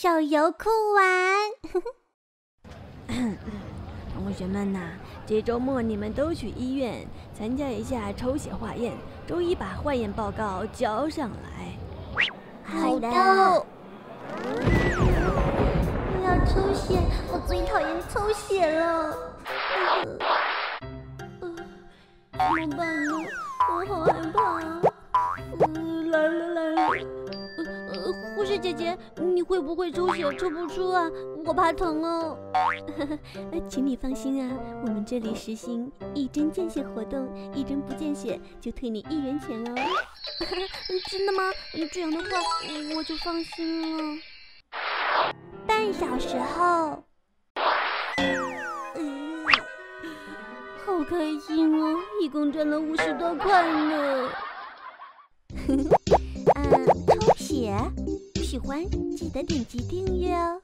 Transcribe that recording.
手游酷玩。同学们呐，这周末你们都去医院参加一下抽血化验，周一把化验报告交上来。好的。我要抽血，我最讨厌抽血了。怎么办呢？我好害怕。嗯，是，姐姐，你会不会抽血抽不出啊？我怕疼哦。请你放心啊，我们这里实行一针见血活动，一针不见血就退你一元钱哦。真的吗？这样的话我就放心了。半小时后。好开心哦，一共赚了五十多块呢。嗯，抽血，喜欢记得点击订阅哦。